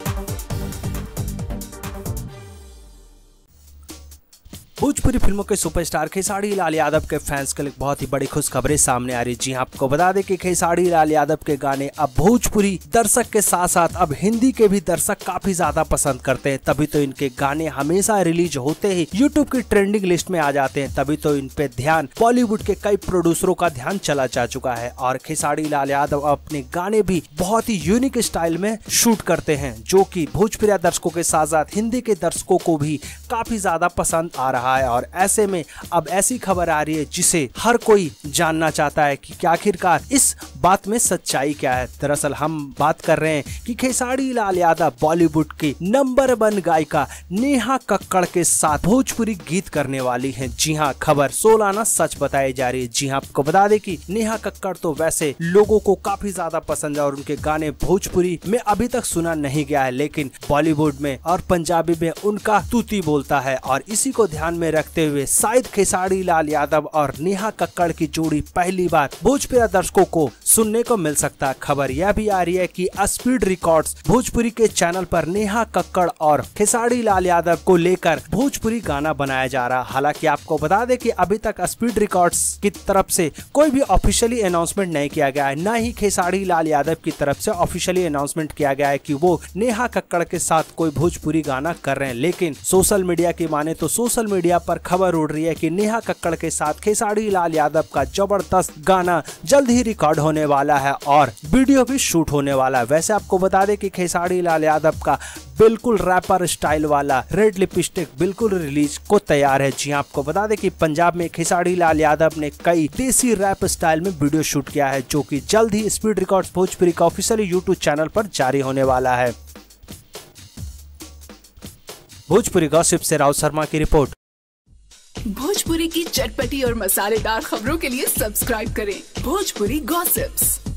you Bhojpuri फ़िल्मों के superstar Khesari Lal Yadav के फैंस के लिए बहुत ही बड़ी खुशखबरी सामने आ रही जी हाँ, आपको बता दें कि खेसारी लाल यादव के गाने अब भोजपुरी दर्शक के साथ साथ अब हिंदी के भी दर्शक काफ़ी ज़्यादा पसंद करते हैं। तभी तो इनके गाने हमेशा रिलीज़ होते ही यूट्यूब की ट्रेंडिंग लिस्ट में आ जाते हैं। तभी तो इन पे ध्यान बॉलीवुड के कई प्रोड्यूसरों का ध्यान चला जा चुका है और खेसाड़ी लाल यादव अपने गाने भी बहुत ही यूनिक स्टाइल में शूट करते हैं जो की भोजपुरी दर्शकों के साथ साथ हिंदी के दर्शकों को भी काफ़ी ज़्यादा पसंद आ रहा है और ऐसे में अब ऐसी खबर आ रही है जिसे हर कोई जानना चाहता है कि आखिरकार इस बात में सच्चाई क्या है। दरअसल हम बात कर रहे हैं कि खेसारी लाल यादव बॉलीवुड की नंबर वन गायिका नेहा कक्कड़ के साथ भोजपुरी गीत करने वाली है। जी हाँ खबर सोलाना सच बताई जा रही है। जी हाँ आपको बता दें कि नेहा कक्कड़ तो वैसे लोगों को काफ़ी ज़्यादा पसंद है और उनके गाने भोजपुरी में अभी तक सुना नहीं गया है, लेकिन बॉलीवुड में और पंजाबी में उनका तूती बोलता है और इसी को ध्यान में रखते हुए शायद खेसारी, लाल यादव और नेहा कक्कड़ की जोड़ी पहली बार भोजपुरा दर्शकों को सुनने को मिल सकता खबर यह भी आ रही है कि स्पीड रिकॉर्ड्स भोजपुरी के चैनल पर नेहा कक्कड़ और खेसाड़ी लाल यादव को लेकर भोजपुरी गाना बनाया जा रहा हालाँकि आपको बता दें कि अभी तक स्पीड रिकॉर्ड्स की तरफ़ से कोई भी ऑफिशियली अनाउंसमेंट नहीं किया गया है। न ही खेसाड़ी लाल यादव की तरफ़ से ऑफिशियली अनाउंसमेंट किया गया है कि वो नेहा कक्कड़ के साथ कोई भोजपुरी गाना कर रहे हैं। लेकिन सोशल मीडिया की माने तो सोशल मीडिया पर खबर उड़ रही है कि नेहा कक्कड़ के साथ खेसाड़ी लाल यादव का ज़बरदस्त गाना जल्द ही रिकॉर्ड होने वाला है और वीडियो भी शूट होने वाला है। वैसे आपको बता दें कि खेसाड़ी लाल यादव का बिल्कुल रैपर स्टाइल वाला रेड लिपस्टिक बिल्कुल रिलीज़ को तैयार है। जी हाँ, आपको बता दें कि पंजाब में खेसाड़ी लाल यादव ने कई देसी रैप स्टाइल में वीडियो शूट किया है जो कि जल्द ही स्पीड रिकॉर्ड्स भोजपुरी का ऑफिशियल यूट्यूब चैनल पर जारी होने वाला है। भोजपुरी गॉसिप से राव शर्मा की रिपोर्ट। भोजपुरी की चटपटी और मसालेदार खबरों के लिए सब्सक्राइब करें भोजपुरी गॉसिप्स।